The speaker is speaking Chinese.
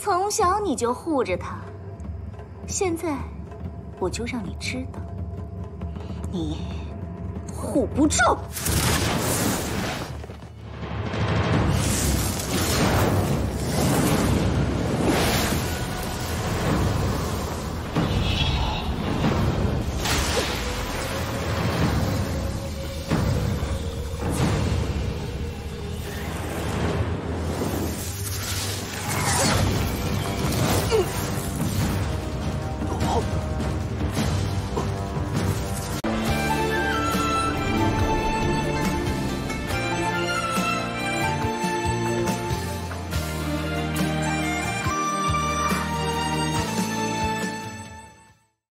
从小你就护着他现在我就让你知道你护不住。